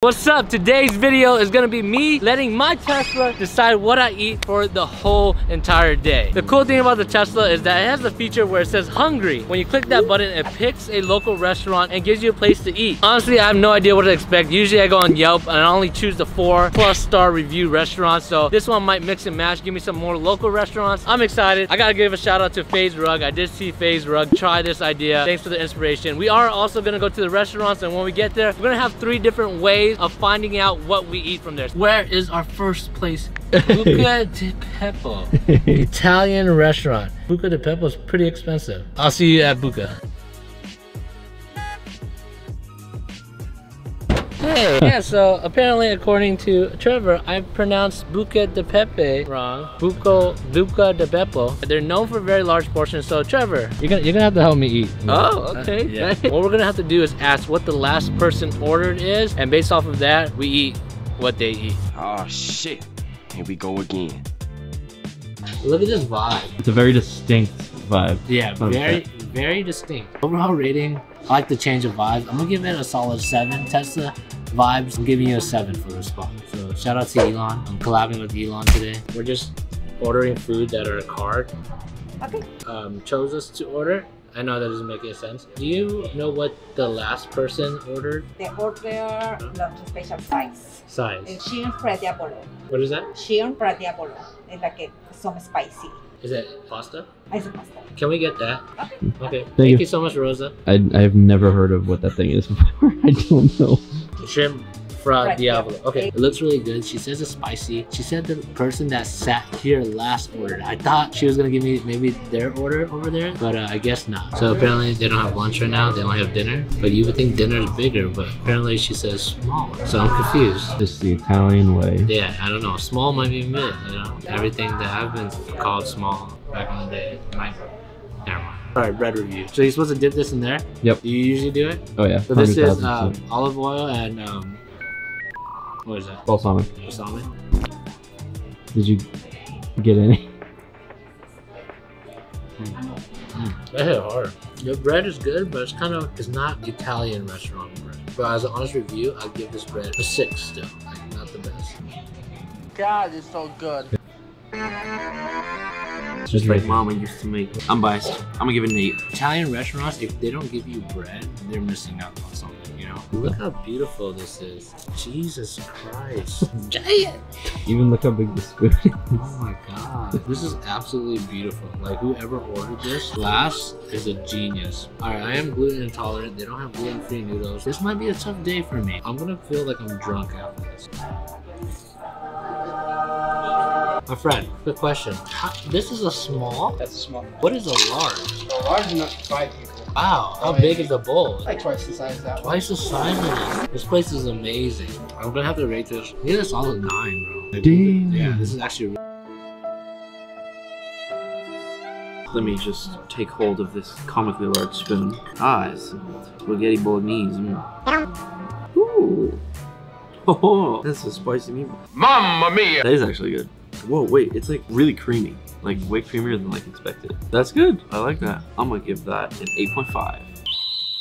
What's up? Today's video is gonna be me letting my Tesla decide what I eat for the whole entire day. The cool thing about the Tesla is that it has a feature where it says hungry. When you click that button, it picks a local restaurant and gives you a place to eat. Honestly, I have no idea what to expect. Usually I go on Yelp and I only choose the four plus star review restaurants. So this one might mix and match, give me some more local restaurants. I'm excited. I gotta give a shout out to FaZe Rug. I did see FaZe Rug try this idea. Thanks for the inspiration. We are also gonna go to the restaurants and when we get there, we're gonna have three different ways of finding out what we eat from there. Where is our first place? Buca di Beppo, Italian restaurant. Buca di Beppo is pretty expensive. I'll see you at Buca. Hey, yeah, so apparently according to Trevor, I pronounced Buca de Pepe wrong. Buco, Buca de Beppo. They're known for very large portions, so Trevor, you're gonna, you're gonna have to help me eat. Oh, okay. Uh, yeah. what we're gonna have to do is ask what the last person ordered is, and based off of that, we eat what they eat. Oh shit. Here we go again. Look at this vibe. It's a very distinct vibe. Yeah, very, very distinct. Overall rating, I like the change of vibes. I'm gonna give it a solid seven. Tesla vibes, I'm giving you a seven for the spot. So shout out to Elon. I'm collabing with Elon today. We're just ordering food that are a card. Okay. Um, chose us to order. I know that doesn't make any sense. Do you know what the last person ordered? The order lunch special size. Size. El Chicken Fried Diabolo. What is that? Chicken Fried Diabolo. Es la que son spicy. Is it pasta? Ahí se pasta. Can we get that? Okay. Okay. Thank, you. you so much, Rosa. I, I've never heard of what that thing is before. I don't know. Shrimp fra Fra Diavolo. Diavolo. Okay, it looks really good. She says it's spicy. She said the person that sat here last ordered. I thought she was gonna give me maybe their order over there, but uh, I guess not. So apparently they don't have lunch right now. They only have dinner. But you would think dinner is bigger, but apparently she says small. So I'm confused. Just the Italian way. Yeah, I don't know. Small might be mid. You know, everything that I've been called small back in the day might. Never mind. All right, bread review. So you're supposed to dip this in there. Yep. Do you usually do it? Oh yeah. So this is um, olive oil and um, what is that? balsamic. Balsamic. Did you get any? That hit hard. The bread is good, but it's kind of it's not Italian restaurant bread. But as an honest review, I'd give this bread a six still. Like not the best. God, it's so good. It's Just mhm. like mama used to make. I'm biased. I'm gonna give it an eight. Italian restaurants, if they don't give you bread, they're missing out on something. You know. Look how beautiful this is. Jesus Christ. Giant. Even look how big the spoon is. Oh my god. This is absolutely beautiful. Like whoever ordered this last is a genius. Alright, I am gluten intolerant. They don't have gluten-free noodles. This might be a tough day for me. I'm gonna feel like I'm drunk after this. My friend, quick question. How, this is a small? That's small. What is a large? A large enough for five people. Wow, how big is the bowl? Like twice the size of that one. Twice the size of this. This place is amazing. I'm gonna have to rate this. Give this all a nine, bro. Like, Damn. Yeah, this is actually Let me just take hold of this comically large spoon. Ah, it's spaghetti bolognese. Mm. Ooh. Oh, that's a spicy meatball. Mamma mia! That is actually good. Whoa, wait, it's like really creamy. Like way creamier than like expected. That's good. I like that. I'm gonna give that an 8.5.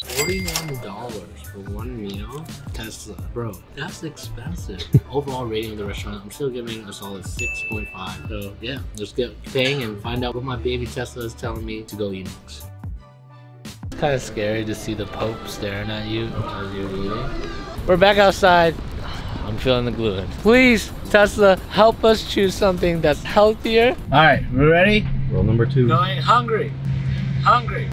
Forty-one dollars for one meal. Tesla, bro, that's expensive. Overall rating of the restaurant, I'm still giving a solid six point five. So yeah, let's get paying and find out what my baby Tesla is telling me to go eat next. It's kind of scary to see the Pope staring at you as you're eating. We're back outside. I'm feeling the gluten. Please, Tesla, help us choose something that's healthier. All right, we ready? Roll number two. Going hungry. Hungry.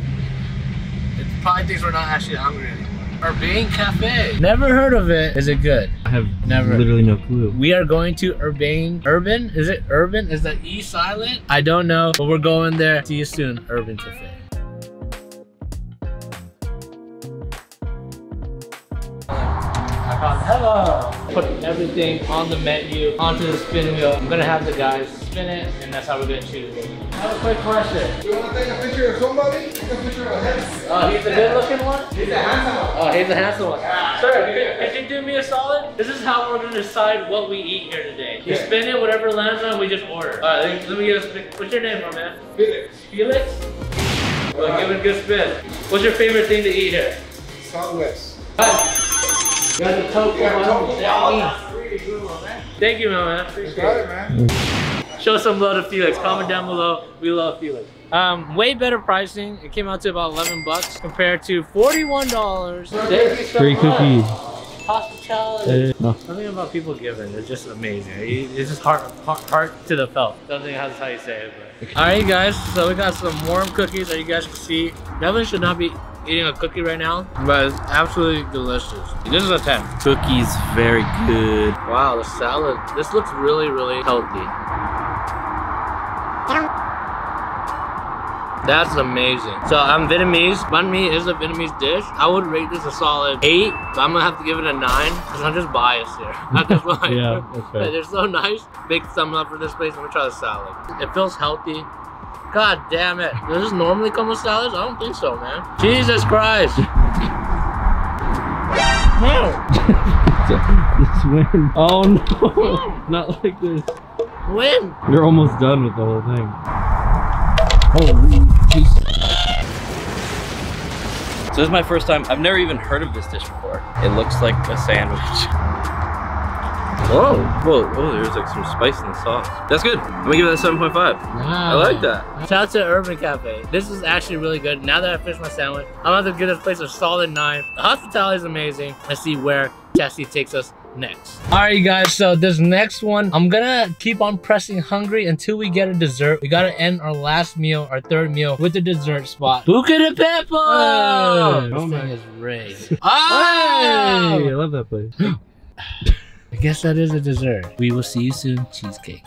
It probably thinks we're not actually hungry anymore. Urbane Cafe. Never heard of it. Is it good? I have Never. literally no clue. We are going to Urbane. Urban? Is it Urban? Is that E silent? I don't know, but we're going there. See you soon, Urban Cafe. Hello. Put everything on the menu onto the spin wheel. I'm gonna have the guys spin it, and that's how we're gonna choose it. I have a quick question. You want to take a picture of somebody? Take a picture of him. Oh, he's a good looking one? He's a handsome one. Oh, he's a handsome one. Sir, could, could you do me a solid? This is how we're gonna decide what we eat here today. You Yeah. spin it, whatever lands on, we just order. All right, let me, get a spin. What's your name, my man? Felix. Felix? Well, give it a good spin. What's your favorite thing to eat here? Southwest. Cut. got the tofu Thank you, man. Appreciate Got it. it, man. Show some love to Felix. Comment down below. We love Felix. Um, way better pricing. It came out to about 11 bucks compared to $41. Thank you so Free much. cookies. Hospitality. Uh, no. Something about people giving is just amazing. It's just heart, heart, heart to the felt. Something that's how you say it. But. All right, guys. So we got some warm cookies that you guys can see. Devin should not be eating a cookie right now, but it's absolutely delicious. This is a 10. Cookies, very good. Wow, the salad. This looks really, really healthy. That's amazing. So I'm Vietnamese. Banh mi is a Vietnamese dish. I would rate this a solid eight, but I'm gonna have to give it a nine because I'm just biased here. Not just why. Yeah, fair. They're so nice. Big thumb up for this place. I'm gonna try the salad. It feels healthy. God damn it. Does this normally come with salads? I don't think so, man. Jesus Christ. No. this win. Oh no, not like this. Win. You're almost done with the whole thing. Holy Jesus. So this is my first time. I've never even heard of this dish before. It looks like a sandwich. Whoa, whoa, whoa, there's like some spice in the sauce. That's good. I'm gonna give it a 7.5. I like that. Shout out to Urban Cafe. This is actually really good. Now that I finished my sandwich, I'm about to give this place a solid nine. The hospitality is amazing. Let's see where Jesse takes us next. All right, you guys. So this next one, I'm gonna keep on pressing hungry until we get a dessert. We gotta end our last meal, our third meal, with the dessert spot. Buca de Pepo! Hey, this oh thing my- is rigged. Hey, Oh! I ah! love that place. I guess that is a dessert. We will see you soon. Cheesecake.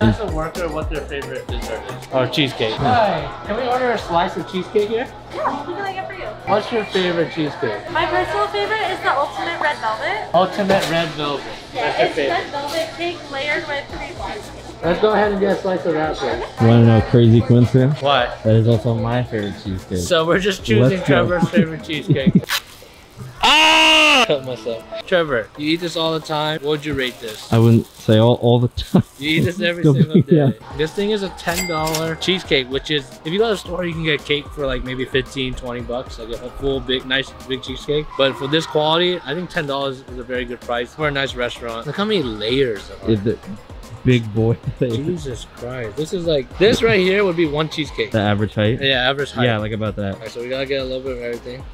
Ask a worker what their favorite dessert is. Or cheesecake. Hi, can we order a slice of cheesecake here? Yeah, what can I get for you? What's your favorite cheesecake? My personal favorite is the ultimate red velvet. Ultimate red velvet. Yeah, That's your it's favorite. red velvet cake layered with cream cheese. Let's go ahead and get a slice of that please. You wanna know a crazy coincidence? What? That is also my favorite cheesecake. So we're just choosing Trevor's favorite cheesecake. ah! Cut myself. Trevor, you eat this all the time. What would you rate this? I wouldn't say all, all the time. You eat this every single day. yeah. This thing is a $10 cheesecake, which is, if you go to the store, you can get cake for like maybe 15, 20 bucks, like a full, big, nice, big cheesecake. But for this quality, I think $10 is a very good price for a nice restaurant. Look how many layers there are. Is the big boy thing. Jesus Christ. This is like, this right here would be one cheesecake. The average height? Yeah, average height. Yeah, like about that. Alright, so we gotta get a little bit of everything.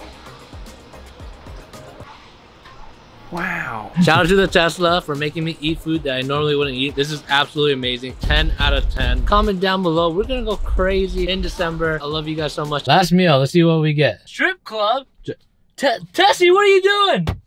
Wow. Shout out to the Tesla for making me eat food that I normally wouldn't eat. This is absolutely amazing. 10 out of 10. Comment down below. We're gonna go crazy in December. I love you guys so much. Last meal, let's see what we get. Strip club? T- Tessie, what are you doing?